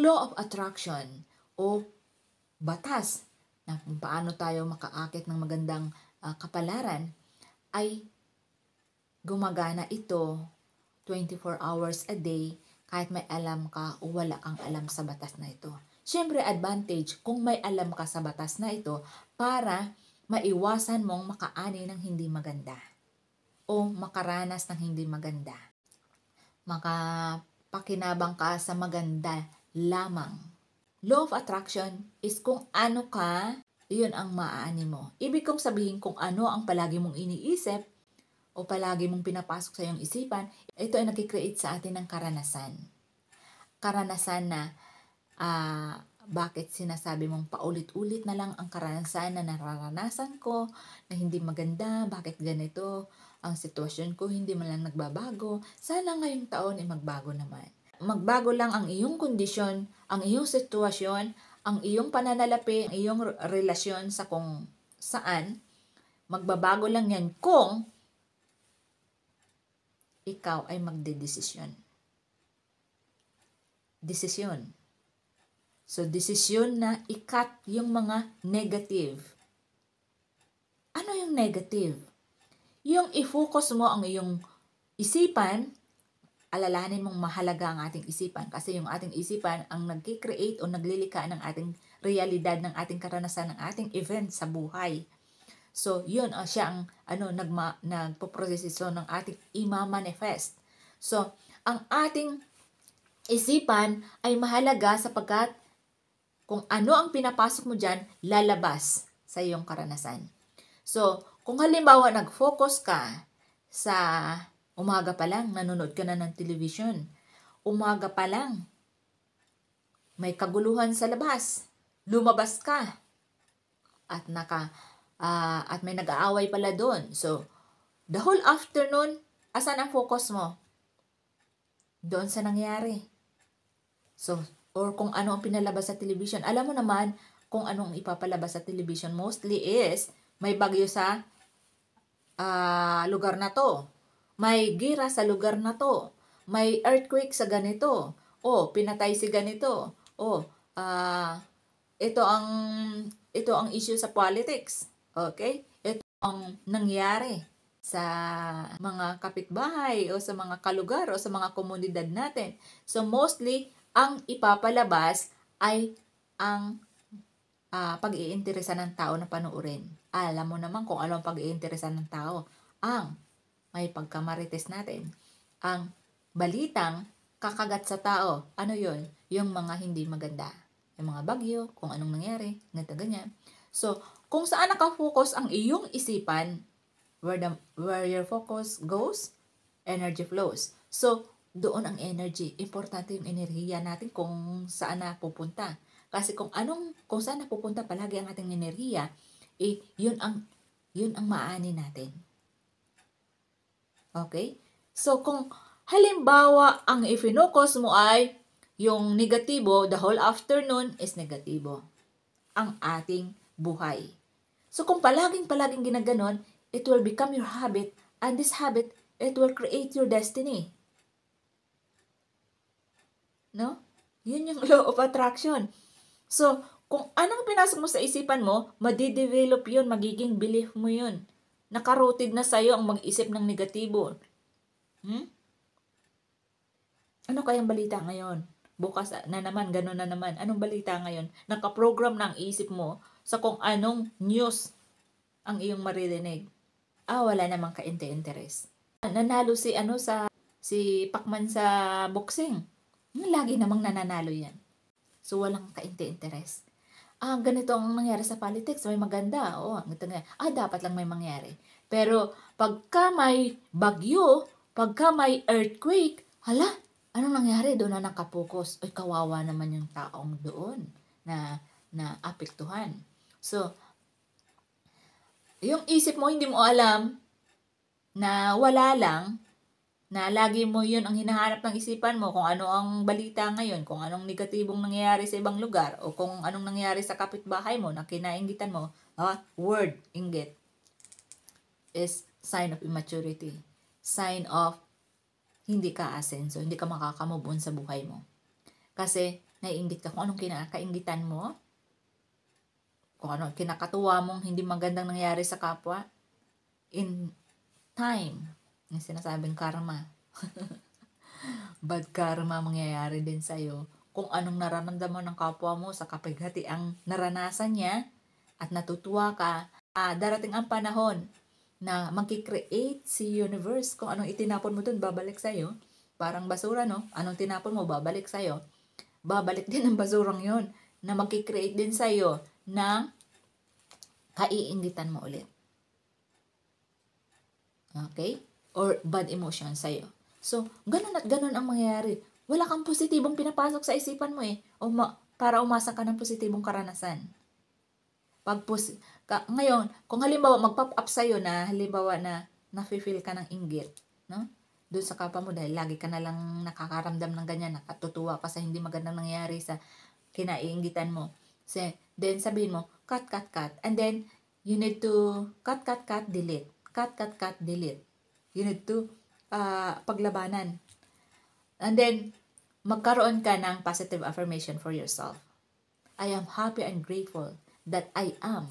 Law of attraction o batas na paano tayo makaakit ng magandang ah, kapalaran ay gumagana ito 24 hours a day kahit may alam ka o wala kang alam sa batas na ito. Siyempre, advantage kung may alam ka sa batas na ito para maiwasan mong makaani ng hindi maganda o makaranas ng hindi maganda. Makapakinabang ka sa maganda lamang. Law of attraction is kung ano ka, iyon ang maaani mo. Ibig kong sabihin kung ano ang palagi mong iniisip o palagi mong pinapasok sa iyong isipan, ito ay nakikreate sa atin ng karanasan. Karanasan na ah, bakit sinasabi mong paulit-ulit na lang ang karanasan na nararanasan ko, na hindi maganda, bakit ganito, ang sitwasyon ko hindi man lang nagbabago, sana ngayong taon ay magbago naman. Magbago lang ang iyong kondisyon, ang iyong sitwasyon, ang iyong pananalapi, ang iyong re- relasyon sa kung saan, magbabago lang yan kung ikaw ay magdedesisyon. Desisyon. So, desisyon na ikat yung mga negative. Ano yung negative? Yung i-focus mo ang iyong isipan, alalahanin mong mahalaga ang ating isipan kasi yung ating isipan ang nagki-create o naglilika ng ating realidad, ng ating karanasan, ng ating event sa buhay. So, yun uh, siya ang ano nagma, nagpo-proseso ng ating ima-manifest. So, ang ating isipan ay mahalaga sapagkat kung ano ang pinapasok mo dyan, lalabas sa iyong karanasan. So, kung halimbawa nag-focus ka sa umaga pa lang, nanonood ka na ng television, umaga pa lang, may kaguluhan sa labas, lumabas ka, at naka ah, at may nag-aaway pala doon. So, the whole afternoon, asan ang focus mo? Doon sa nangyari. So, or kung ano ang pinalabas sa television. Alam mo naman kung anong ipapalabas sa television mostly is may bagyo sa ah, lugar na to. May gira sa lugar na to. May earthquake sa ganito. O, pinatay si ganito. O, ah, ito ang ito ang issue sa politics. Okay? Ito ang nangyari sa mga kapitbahay o sa mga kalugar o sa mga komunidad natin. So mostly ang ipapalabas ay ang ah, pag-iinteresa ng tao na panuorin. Alam mo naman kung ano ang pag-iinteresa ng tao. Ang may pagkamarites natin. Ang balitang kakagat sa tao. Ano yon Yung mga hindi maganda. Yung mga bagyo, kung anong nangyari, ganito ganyan. So, kung saan nakafocus ang iyong isipan, where, the, where your focus goes, energy flows. So, doon ang energy. Importante yung enerhiya natin kung saan na pupunta. Kasi kung anong, kung saan napupunta palagi ang ating enerhiya, eh, yun ang, yun ang maani natin. Okay? So, kung halimbawa, ang ifinocus mo ay yung negatibo, the whole afternoon is negatibo. Ang ating buhay. So, kung palaging-palaging ginaganon, it will become your habit, and this habit, it will create your destiny. No? Yun yung law of attraction. So, kung anong pinasok mo sa isipan mo, madidevelop yun, magiging belief mo yun. Nakaroted na sa'yo ang mag-isip ng negatibo. Hmm? Ano kayang balita ngayon? Bukas na naman, gano'n na naman. Anong balita ngayon? Nakaprogram na ang isip mo sa kung anong news ang iyong maririnig. Ah, wala namang ka-interest. Nanalo si ano sa si Pacman sa boxing. Lagi namang nananalo yan. So, walang ka-interest. Ah, ganito ang nangyari sa politics. May maganda. Oo, ganito nga. Ah, dapat lang may mangyari. Pero, pagka may bagyo, pagka may earthquake, hala, anong nangyari? Doon na nakapokus. Ay, kawawa naman yung taong doon na na apektuhan. So, yung isip mo hindi mo alam na wala lang, na lagi mo yun ang hinahanap ng isipan mo kung ano ang balita ngayon, kung anong negatibong nangyayari sa ibang lugar, o kung anong nangyayari sa kapitbahay mo na kinaingitan mo, ah, word, inggit, is sign of immaturity. Sign of hindi ka asenso, hindi ka makakamove sa buhay mo. Kasi Naiingit ka kung anong kinakaingitan mo? Kung ano kinakatuwa mong hindi magandang nangyari sa kapwa? In time, yung sinasabing karma. Bad karma mangyayari din sa'yo. Kung anong nararamdaman ng kapwa mo sa kapighati ang naranasan niya at natutuwa ka, ah, darating ang panahon na magkikreate si universe. Kung anong itinapon mo dun, babalik sa'yo. Parang basura, no? Anong tinapon mo, babalik sa'yo. Babalik din ang basurang yon na magkikreate din sa'yo ng kaiingitan mo ulit. Okay? Or bad emotion sa'yo. So, ganun at ganun ang mangyayari. Wala kang positibong pinapasok sa isipan mo eh. O ma- para umasa ka ng positibong karanasan. Pag pos- ka, ngayon, kung halimbawa mag-pop up sa'yo na halimbawa na nafe-feel ka ng inggit, no? Doon sa kapwa mo dahil lagi ka na lang nakakaramdam ng ganyan, nakatutuwa ka sa hindi magandang nangyayari sa kinaiingitan mo. So, then sabihin mo, cut, cut, cut. And then, you need to cut, cut, cut, delete. Cut, cut, cut, delete. You need to uh, paglabanan. And then, magkaroon ka ng positive affirmation for yourself. I am happy and grateful that I am.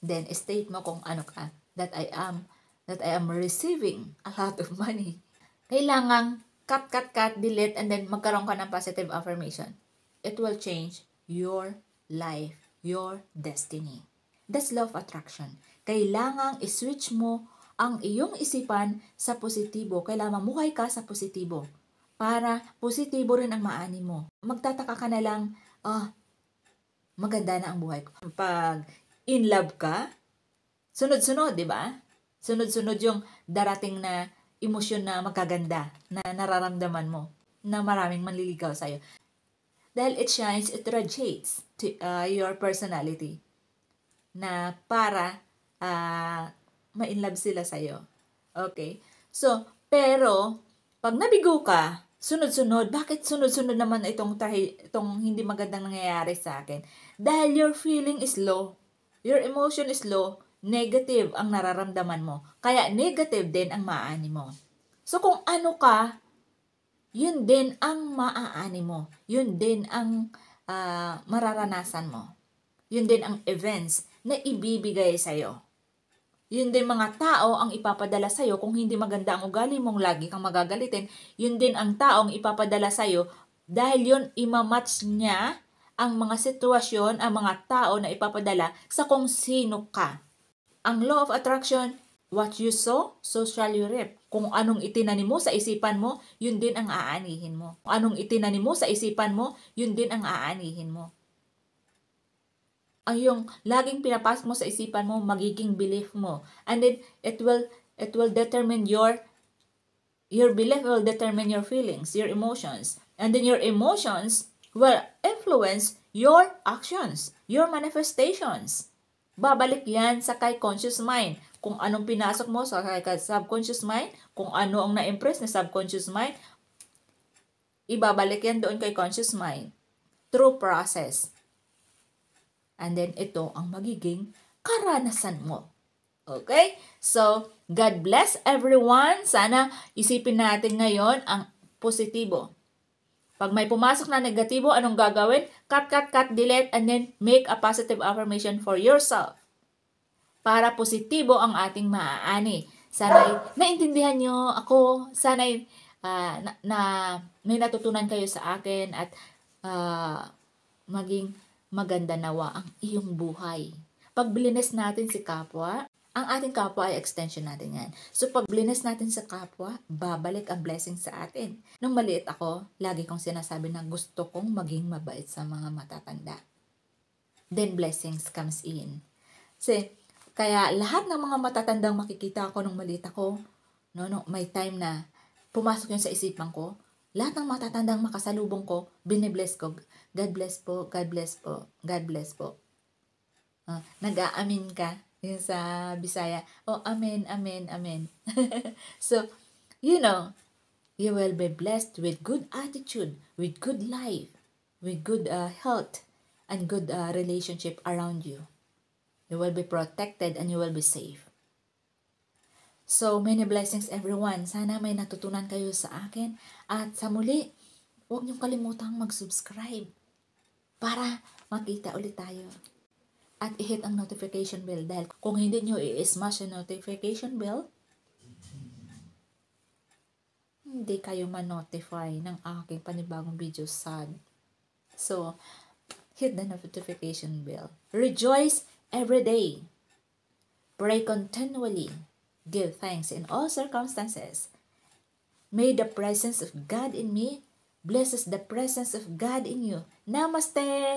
Then, state mo kung ano ka. That I am, that I am receiving a lot of money. Kailangang cut, cut, cut, delete, and then magkaroon ka ng positive affirmation. It will change your life, your destiny. That's law of attraction. Kailangang iswitch mo ang iyong isipan sa positibo. Kailangan mamuhay ka sa positibo. Para positibo rin ang maani mo. Magtataka ka na lang, ah, maganda na ang buhay ko. Pag in love ka, sunod-sunod, di ba? Sunod-sunod yung darating na emosyon na magkaganda na nararamdaman mo na maraming manliligaw sa'yo. Dahil it shines, it radiates to uh, your personality na para uh, ma-inlove sila sa'yo. Okay? So, pero, pag nabigo ka, sunod-sunod, bakit sunod-sunod naman itong, tahi, itong hindi magandang nangyayari sa akin? Dahil your feeling is low. Your emotion is low. Negative ang nararamdaman mo. Kaya negative din ang maaani mo. So, kung ano ka, yun din ang maaani mo. Yun din ang uh, mararanasan mo. Yun din ang events na ibibigay sa'yo. Yun din mga tao ang ipapadala sa'yo kung hindi maganda ang ugali mong lagi kang magagalitin. Yun din ang tao ang ipapadala sa'yo dahil yun imamatch niya ang mga sitwasyon, ang mga tao na ipapadala sa kung sino ka. Ang law of attraction, what you sow, so shall you reap. Kung anong itinanim mo sa isipan mo, yun din ang aanihin mo. Kung anong itinanim mo sa isipan mo, yun din ang aanihin mo ang yung laging pinapasok mo sa isipan mo, magiging belief mo. And then, it will, it will determine your, your belief will determine your feelings, your emotions. And then your emotions will influence your actions, your manifestations. Babalik yan sa kay conscious mind. Kung anong pinasok mo sa kay subconscious mind, kung ano ang na-impress na subconscious mind, ibabalik yan doon kay conscious mind. Through process. And then ito ang magiging karanasan mo. Okay? So, God bless everyone. Sana isipin natin ngayon ang positibo. Pag may pumasok na negatibo, anong gagawin? Cut, cut, cut, delete, and then make a positive affirmation for yourself. Para positibo ang ating maaani. Sana naintindihan nyo ako. Sana uh, na, na may natutunan kayo sa akin at uh, maging maganda nawa ang iyong buhay. Pag blines natin si kapwa, ang ating kapwa ay extension natin yan. So pag blines natin sa kapwa, babalik ang blessing sa atin. Nung maliit ako, lagi kong sinasabi na gusto kong maging mabait sa mga matatanda. Then blessings comes in. Kasi, kaya lahat ng mga matatandang makikita ko nung maliit ako, no, no, may time na pumasok yun sa isipan ko, lahat ng matatandang makasalubong ko, binibless ko. God bless po, God bless po, God bless po. Uh, nag-aamin ka yung sa Bisaya. Oh, amen, amen, amen. so, you know, you will be blessed with good attitude, with good life, with good uh, health, and good uh, relationship around you. You will be protected and you will be safe. So, many blessings everyone. Sana may natutunan kayo sa akin. At sa muli, huwag niyong kalimutang mag-subscribe para makita ulit tayo. At i-hit ang notification bell dahil kung hindi niyo i-smash ang notification bell, hindi kayo ma-notify ng aking panibagong video sad. So, hit the notification bell. Rejoice every day. Pray continually. Give thanks in all circumstances. May the presence of God in me blesses the presence of God in you. Namaste!